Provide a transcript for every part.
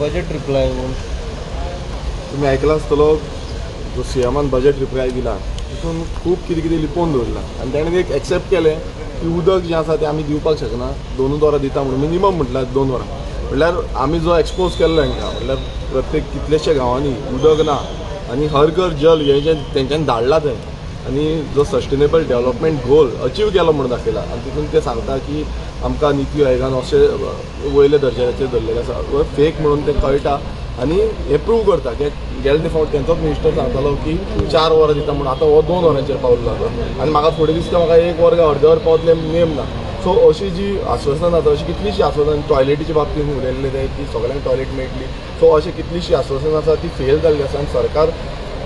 Budget reply म्हणून तुम्ही ऐकला आसतलो जो सीएमान बजेट रिप्लाय दिला तितून खूब कितें कितें लिपोवन दवरला आनी ताणें एक एक्सेप्ट केलें की उदक जें आसा तें आमी दिवपाक शकना दोनूच वरां दिता म्हणून. मिनिमम म्हटल्यार दोन वरां म्हणल्यार आमी जो एक्सपोज केल्लो हांकां म्हणल्यार प्रत्येक कितलेशे गांवांनी उदक ना आनी हर घर जल हें जें तेंच्यानी धाडलां थंय आनी जो सस्टेनेबल डेव्हलपमेंट गोल अचीव केला म्हणून दाखयला आनी तितून ते सांगता की आमकां निती आयोगान अशे वयले दर्जाचेर धरलेले आसा. फेक म्हणून तें कळटा आनी हे प्रूव करता. की गेले ते फावट तेंचोच मिनिस्टर सांगतालो की चार वरां दिता म्हणून. आतां हो दोन वरांचेर पावलो आसा आनी म्हाका फुडें दिसता म्हाका एक वर काय वर पावतले नेम ना. सो अशी जी आश्वासनां जाता अशी कितलीशी आश्वासनां टॉयलेटीच्या बाबतींत उलयल्ले ते की सगळ्यांक टॉयलेट मेळटली. सो अशी कितलीशी आश्वासनां आसा ती फेल जाल्ली आसा. आनी सरकार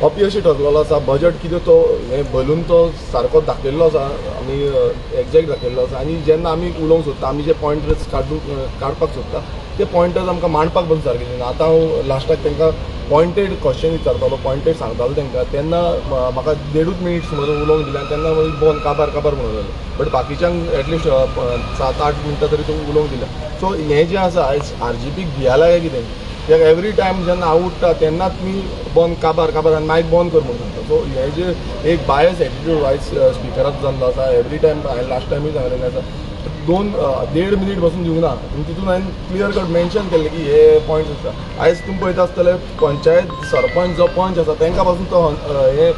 अपयशी ठरलेलो आसा बजट कितें तो हें भरून तो सारको दाखयल्लो आसा आनी एग्जॅक्ट दाखयल्लो आसा आनी जेन्ना आमी उलोवंक सोदता आमी जे पॉयंटर्स काडूंक काडपाक सोदता ते पॉयंटर्स आमकां मांडपाक बसून सारके दिना आतां हांव लास्टाक तांकां पॉयंटेड क्वेश्चन विचारतालो पॉयंटेड सांगतालो तांकां तेन्ना म्हाका देडूच मिनीट सुमार उलोवंक दिलें आनी तेन्ना मागीर बोन काबार काबार म्हणून जालें बट बाकीच्यांक एटलिस्ट सात आठ मिनटां तरी तुमकां उलोवंक दिल्या सो हें जें आसा आयज आर जी पीक भियाला काय कितें कित्याक एवरी टायम जेन्ना हांव उठ्ठा तेन्नाच मी बंद काबार काबार आनी मायक बंद कर म्हणून सांगता सो हे जे एक बायस एटिट्यूड वायज स्पिकराक जाल्लो आसा एवरी टायम हांवें लास्ट टायमूय सांगलेलें आसा दोन देड मिनीट बसून दिवंक ना. पूण तितून हांवें क्लियर कट मेन्शन केल्लें की हे पॉयंट्स आसा आयज तुमी पळयता आसतले पंचायत सरपंच जो पंच आसा तांकां पासून तो हे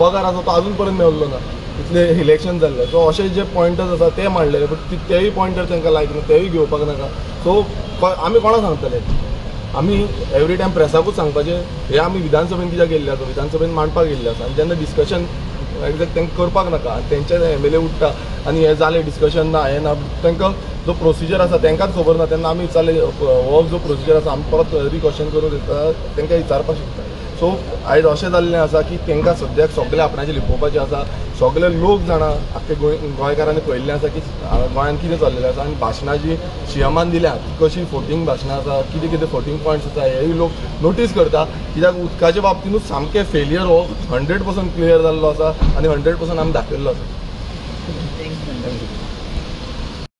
पगार आसा तो अजून पर्यंत मेळिल्लो ना. इतले इलेक्शन जाल्ले सो अशे जे पॉयंटर्स आसा ते मांडलेले. बट तेय पॉयंटर तांकां लायक ना तेय घेवपाक नाका. सो आमी कोणाक सांगतले आमी एवरी टायम प्रेसाकूच सांगपाचें हे आमी विधानसभेन कित्याक गेल्ले आसा विधानसभेन मांडपाक गेल्ले आसा आनी जेन्ना डिस्कशन एक्झॅक्ट तांकां करपाक नाका. आनी तेंचे एम एल ए उठ्ठा आनी हे जालें डिस्कशन ना हें ना तांकां जो प्रोसिजर आसा तांकांच खबर ना. तेन्ना आमी विचारले हो जो प्रोसिजर आसा आमी परत रिक्वेशन करून दिता तांकां विचारपाक शकता सो आयज अशें जाल्लें आसा की तांकां सद्याक सगळे आपणाचें लिपोवपाचें आसा. सगळे लोक जाणा आख्खे गोंय गोंयकारांनी पळयल्लें आसा की गोंयांत कितें चल्लेलें आसा आनी भाशणां जी सीएमान दिल्या. कशी फोटींग भाशणां आसा कितें कितें फोटींग पॉयंट्स आसा हेय लोक नोटीस करता. कित्याक उदकाच्या बाबतींतूच सामकें फेलियर हो हंड्रेड पर्संट क्लियर जाल्लो आसा आनी हंड्रेड पर्संट आमी दाखयल्लो आसा. थँक्यू